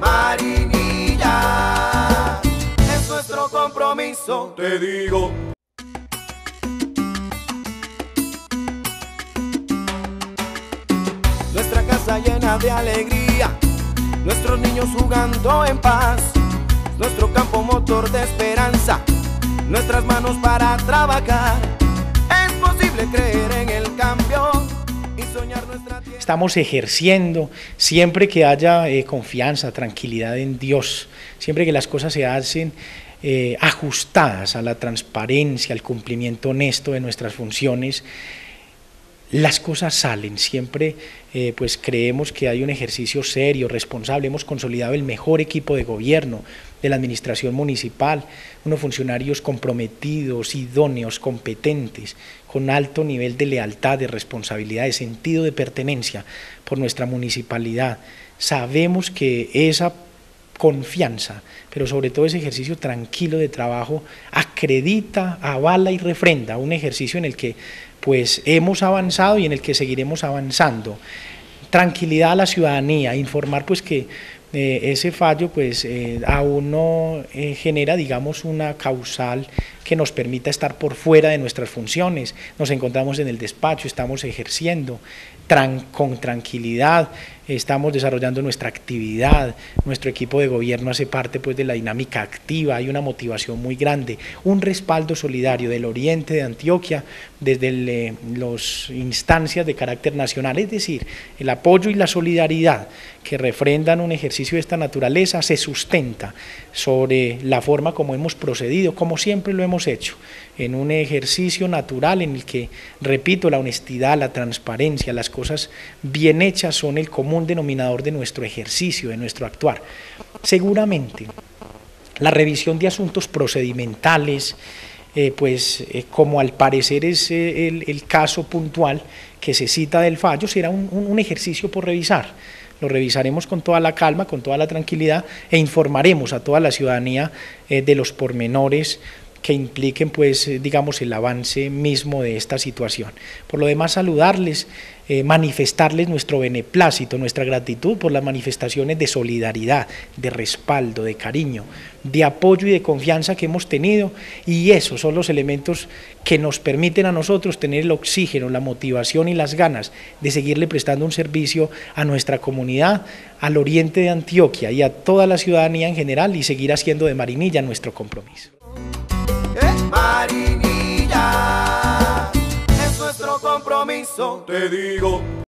Marinilla. Es nuestro compromiso, te digo. Nuestra casa llena de alegría, nuestros niños jugando en paz, nuestro campo motor de esperanza, nuestras manos para trabajar. Es posible creer en el cambio Estamos ejerciendo siempre que haya eh, confianza, tranquilidad en Dios, siempre que las cosas se hacen eh, ajustadas a la transparencia, al cumplimiento honesto de nuestras funciones, las cosas salen, siempre eh, pues creemos que hay un ejercicio serio, responsable, hemos consolidado el mejor equipo de gobierno de la administración municipal, unos funcionarios comprometidos, idóneos, competentes, con alto nivel de lealtad, de responsabilidad, de sentido de pertenencia por nuestra municipalidad. Sabemos que esa confianza, pero sobre todo ese ejercicio tranquilo de trabajo acredita, avala y refrenda un ejercicio en el que pues hemos avanzado y en el que seguiremos avanzando. Tranquilidad a la ciudadanía, informar pues que eh, ese fallo pues eh, aún no eh, genera digamos una causal que nos permita estar por fuera de nuestras funciones. Nos encontramos en el despacho, estamos ejerciendo con tranquilidad, estamos desarrollando nuestra actividad, nuestro equipo de gobierno hace parte pues de la dinámica activa, hay una motivación muy grande, un respaldo solidario del oriente de Antioquia desde las instancias de carácter nacional, es decir, el apoyo y la solidaridad que refrendan un ejercicio de esta naturaleza se sustenta sobre la forma como hemos procedido, como siempre lo hemos hecho, en un ejercicio natural en el que, repito, la honestidad, la transparencia, las cosas bien hechas son el común denominador de nuestro ejercicio, de nuestro actuar. Seguramente, la revisión de asuntos procedimentales, eh, pues eh, como al parecer es eh, el, caso puntual que se cita del fallo, será un ejercicio por revisar lo revisaremos con toda la calma, con toda la tranquilidad e informaremos a toda la ciudadanía de los pormenores que impliquen, pues, eh, digamos, el avance mismo de esta situación. Por lo demás, saludarles, eh, manifestarles nuestro beneplácito, nuestra gratitud por las manifestaciones de solidaridad, de respaldo, de cariño, de apoyo y de confianza que hemos tenido, y esos son los elementos que nos permiten a nosotros tener el oxígeno, la motivación y las ganas de seguirle prestando un servicio a nuestra comunidad, al oriente de Antioquia y a toda la ciudadanía en general, y seguir haciendo de Marinilla nuestro compromiso. Marinilla es nuestro compromiso, te digo.